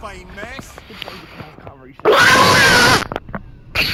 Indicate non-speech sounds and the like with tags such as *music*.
fine mess. *laughs* *laughs*